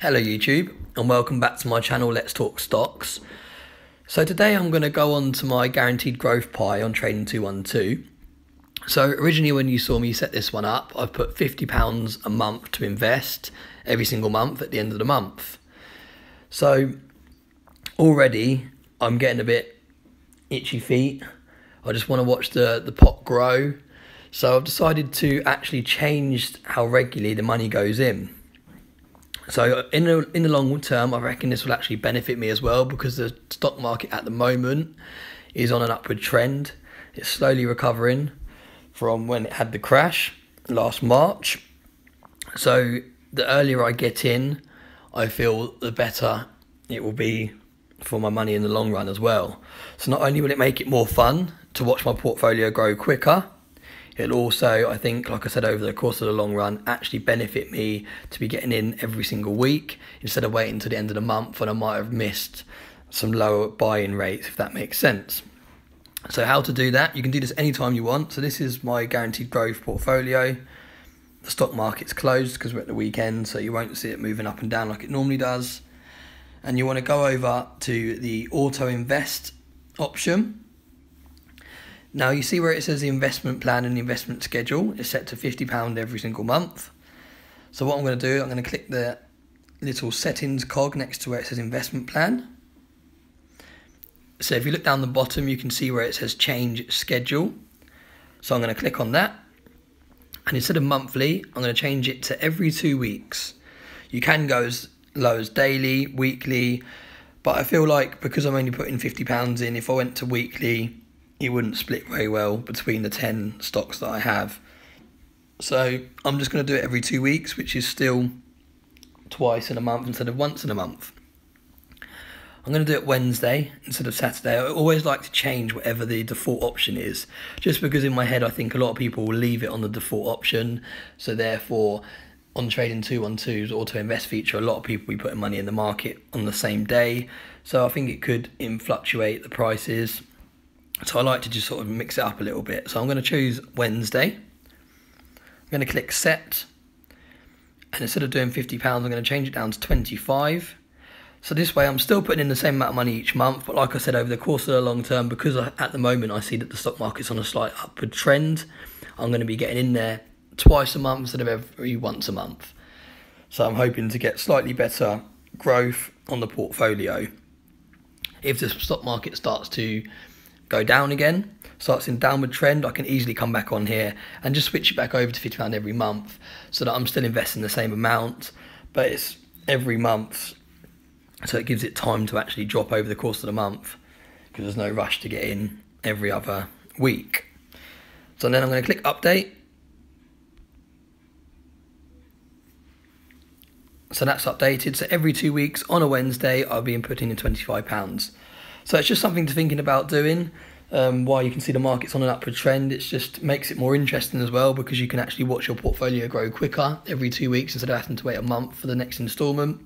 Hello YouTube and welcome back to my channel Let's Talk Stocks. So today I'm going to go on to my guaranteed growth pie on Trading 212. So originally when you saw me set this one up, I've put £50 a month to invest every single month at the end of the month. So already I'm getting a bit itchy feet. I just want to watch the, the pot grow. So I've decided to actually change how regularly the money goes in. So in the in the long term, I reckon this will actually benefit me as well because the stock market at the moment is on an upward trend. It's slowly recovering from when it had the crash last March. So the earlier I get in, I feel the better it will be for my money in the long run as well. So not only will it make it more fun to watch my portfolio grow quicker, It'll also, I think, like I said, over the course of the long run, actually benefit me to be getting in every single week instead of waiting to the end of the month when I might have missed some lower buy-in rates, if that makes sense. So how to do that? You can do this anytime you want. So this is my guaranteed growth portfolio. The stock market's closed because we're at the weekend, so you won't see it moving up and down like it normally does. And you want to go over to the auto invest option now you see where it says the investment plan and the investment schedule is set to £50 every single month. So what I'm going to do, I'm going to click the little settings cog next to where it says investment plan. So if you look down the bottom, you can see where it says change schedule. So I'm going to click on that. And instead of monthly, I'm going to change it to every two weeks. You can go as low as daily, weekly, but I feel like because I'm only putting £50 in, if I went to weekly, it wouldn't split very well between the 10 stocks that I have. So I'm just going to do it every two weeks, which is still twice in a month instead of once in a month. I'm going to do it Wednesday instead of Saturday. I always like to change whatever the default option is, just because in my head I think a lot of people will leave it on the default option. So therefore, on Trading 212's auto invest feature, a lot of people will be putting money in the market on the same day. So I think it could fluctuate the prices so I like to just sort of mix it up a little bit. So I'm going to choose Wednesday. I'm going to click set. And instead of doing £50, I'm going to change it down to 25 So this way I'm still putting in the same amount of money each month. But like I said, over the course of the long term, because I, at the moment I see that the stock market's on a slight upward trend, I'm going to be getting in there twice a month instead of every once a month. So I'm hoping to get slightly better growth on the portfolio. If the stock market starts to go down again, starts in downward trend, I can easily come back on here and just switch it back over to £50 every month so that I'm still investing the same amount, but it's every month, so it gives it time to actually drop over the course of the month because there's no rush to get in every other week. So then I'm going to click update. So that's updated. So every two weeks on a Wednesday, I'll be inputting in £25. So it's just something to thinking about doing. Um, why you can see the market's on an upward trend. It just makes it more interesting as well because you can actually watch your portfolio grow quicker every two weeks instead of having to wait a month for the next instalment.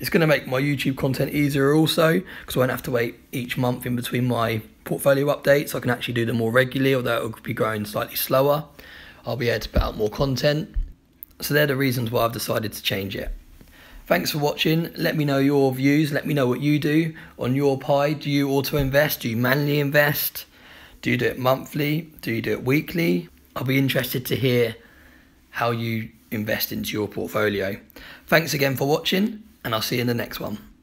It's going to make my YouTube content easier also because I won't have to wait each month in between my portfolio updates. I can actually do them more regularly, although it will be growing slightly slower. I'll be able to put out more content. So they're the reasons why I've decided to change it. Thanks for watching. Let me know your views. Let me know what you do on your pie. Do you auto invest? Do you manually invest? Do you do it monthly? Do you do it weekly? I'll be interested to hear how you invest into your portfolio. Thanks again for watching, and I'll see you in the next one.